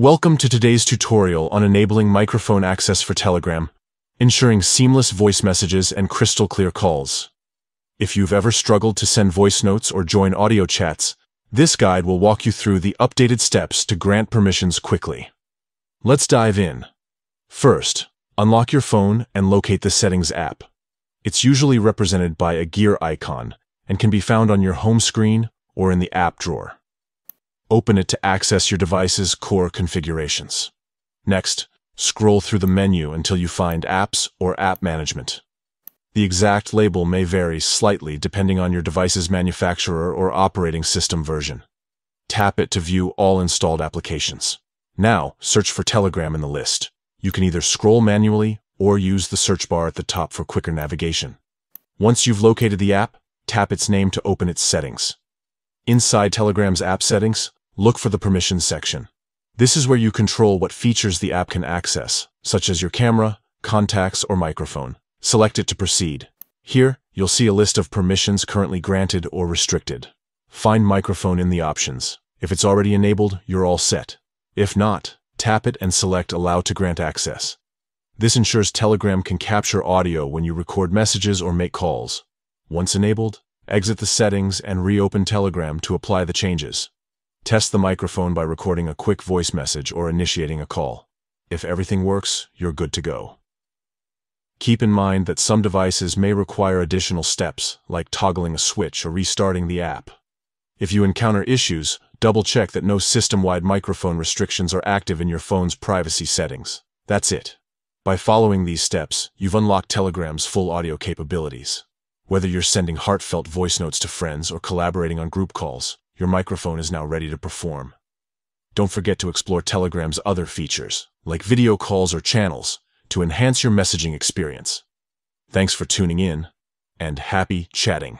Welcome to today's tutorial on enabling microphone access for Telegram, ensuring seamless voice messages and crystal clear calls. If you've ever struggled to send voice notes or join audio chats, this guide will walk you through the updated steps to grant permissions quickly. Let's dive in. First, unlock your phone and locate the Settings app. It's usually represented by a gear icon and can be found on your home screen or in the app drawer. Open it to access your device's core configurations. Next, scroll through the menu until you find Apps or App Management. The exact label may vary slightly depending on your device's manufacturer or operating system version. Tap it to view all installed applications. Now, search for Telegram in the list. You can either scroll manually or use the search bar at the top for quicker navigation. Once you've located the app, tap its name to open its settings. Inside Telegram's app settings, look for the permissions section. This is where you control what features the app can access, such as your camera, contacts, or microphone. Select it to proceed. Here, you'll see a list of permissions currently granted or restricted. Find microphone in the options. If it's already enabled, you're all set. If not, tap it and select Allow to grant access. This ensures Telegram can capture audio when you record messages or make calls. Once enabled, exit the settings and reopen Telegram to apply the changes. Test the microphone by recording a quick voice message or initiating a call. If everything works, you're good to go. Keep in mind that some devices may require additional steps, like toggling a switch or restarting the app. If you encounter issues, double-check that no system-wide microphone restrictions are active in your phone's privacy settings. That's it. By following these steps, you've unlocked Telegram's full audio capabilities. Whether you're sending heartfelt voice notes to friends or collaborating on group calls, your microphone is now ready to perform. Don't forget to explore Telegram's other features, like video calls or channels, to enhance your messaging experience. Thanks for tuning in, and happy chatting.